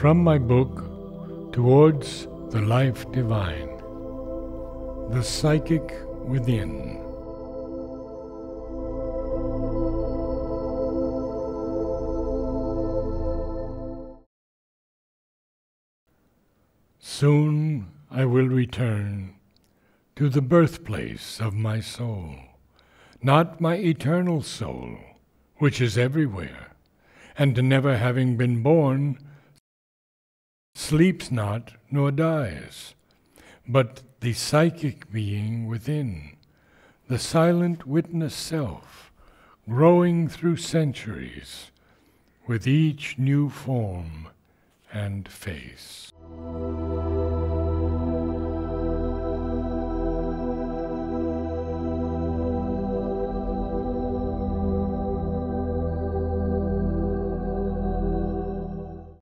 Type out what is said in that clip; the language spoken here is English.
From my book, Towards the Life Divine The Psychic Within. Soon I will return to the birthplace of my soul, not my eternal soul, which is everywhere, and never having been born, sleeps not nor dies, but the psychic being within, the silent witness self, growing through centuries with each new form and face.